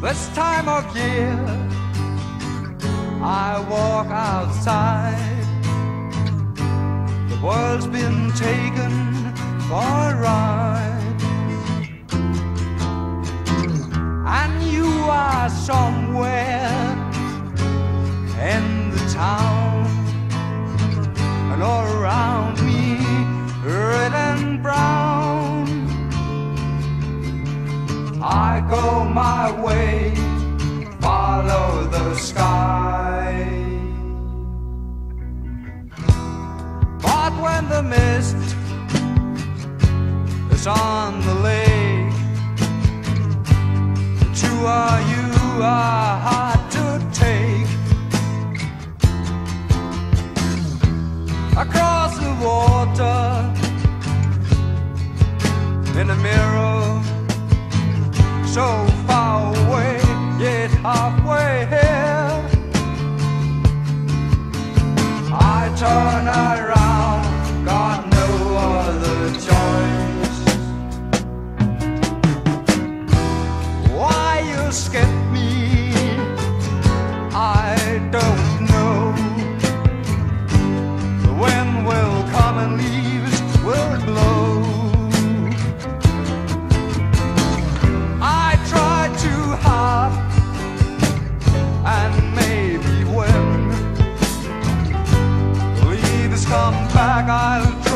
this time of year. I walk outside. The world's been taken for a ride. And you are somewhere My way, follow the sky. But when the mist is on the lake, two of you are hard to take. Across the water, in a mirror so halfway come back I'll